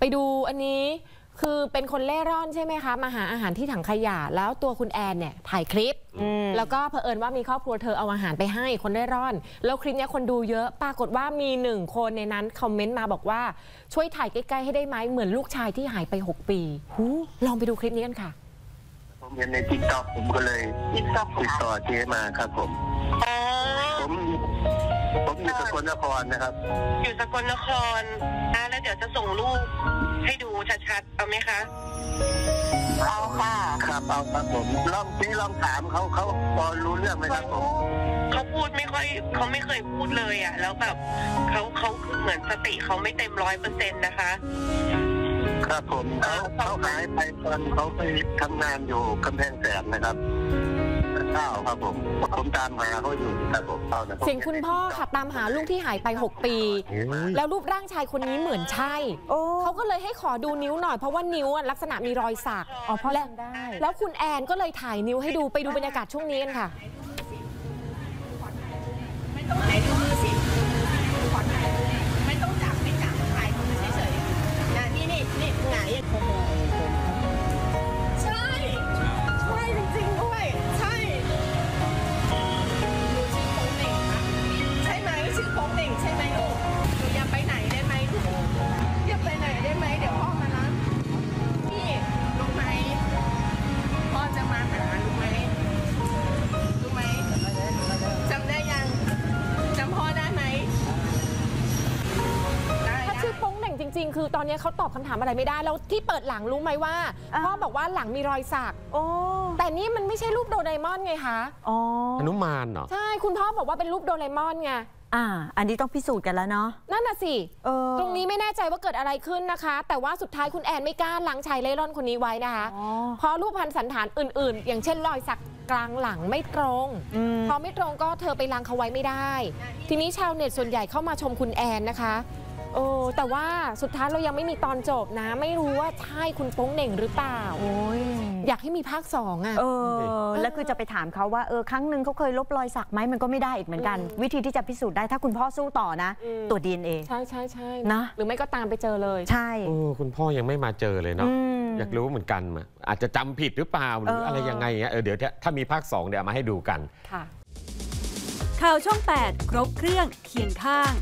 ไปดูอันนี้คือเป็นคนเร่ร่อนใช่ไหมคะมาหาอาหารที่ถังขยะ แล้วตัวคุณแอนเนี่ยถ่ายคลิป แล้วก็เผอิญว่ามีครอบครัวเธอเอาอาหารไปให้คนเร่ร่อน แล้วคลิปเนี้ยคนดูเยอะปรากฏว่ามีหนึ่งคนในนั้น comment มาบอกว่าช่วยถ่ายใกล้ๆให้ได้ไหมเหมือนลูกชายที่หายไป 6 ปีหูลองไปดูคลิปนี้กันค่ะ ผมเห็นใน TikTok ผมก็เลย TikTok ติดต่อเจ๊มาครับผมอ๋อผม ผมอยู่สกลนครนะครับ อยู่สกลนครนะแล้วเดี๋ยวจะส่งรูปให้ดูชัดๆเอาไหมคะเอาค่ะครับเอาครับผมลองพี่ลองถามเขาเขาพอรู้เรื่องไหมครับผมเขาพูดไม่ค่อยเขาไม่เคยพูดเลยอะ แล้วแบบเขาเขาเหมือนสติเขาไม่เต็มร้อยเปอร์เซ็นต์นะคะ ครับผมเขาเขาหายไปตอนเขาไปทำงานอยู่กำแพงแสนนะครับ เก้าครับผม ผมตามหาเขาอยู่ครับผมเอานะผมเสียงคุณพ่อค่ะตามหาลูกที่หายไป 6 ปี แล้วรูปร่างชายคนนี้เหมือนใช่ โอ้ เขาก็เลยให้ขอดูนิ้วหน่อยเพราะว่านิ้วอะลักษณะมีรอยสักอ๋อพ่อและจำได้ แล้วคุณแอนก็เลยถ่ายนิ้วให้ดูไปดูบรรยากาศช่วงนี้กันค่ะ ริง ๆ คือตอนนี้เขาตอบคำถามอะไรไม่ได้ แล้วที่เปิดหลังรู้ไหมว่าอ่า พ่อบอกว่าหลังมีรอยสัก โอ้แต่นี่มันไม่ใช่รูปโดเรมอนไงคะ อ๋ออนุมานเหรอ ใช่คุณพ่อบอกว่าเป็นรูปโดเรมอนไง อ่า อันนี้ต้องพิสูจน์กันแล้วเนาะนั่นน่ะสิ เออ ตรงนี้ไม่แน่ใจว่าเกิดอะไรขึ้นนะคะ แต่ว่าสุดท้ายคุณแอนไม่กล้าล้างชายเล่ร่อนคนนี้ไว้นะคะ อ๋อ เพราะรูปพันสันฐานอื่น ๆ อย่างเช่นรอยสักกลางหลังไม่ตรง อืม พอไม่ตรงก็เธอไปล้างเขาไว้ไม่ได้ ทีนี้ชาวเน็ตส่วนใหญ่เข้ามาชมคุณแอนนะคะ โอ้แต่ว่าสุดท้ายเรายังไม่มีตอนจบนะ ไม่รู้ว่าใช่คุณโป้งเหน่งหรือเปล่าโอ้ยอยากให้มีภาคสองอะเออแล้วคือจะไปถามเขาว่าเออครั้งหนึ่งเขาเคยลบรอยสักไหมมันก็ไม่ได้อีกเหมือนกันอืมวิธีที่จะพิสูจน์ได้ถ้าคุณพ่อสู้ต่อนะอืมตรวจ DNA ใช่ใช่ใช่นะหรือไม่ก็ตามไปเจอเลย ใช่เออคุณพ่อยังไม่มาเจอเลยเนาะอืมอยากรู้เหมือนกันมาอาจจะจำผิดหรือเปล่าหรือเออออะไรยังไงเงี้ยเออเดี๋ยวถ้าถ้ามีภาคสองเดี๋ยวเอามาให้ดูกันค่ะข่าวช่อง 8 ครบเครื่องเคียงข้าง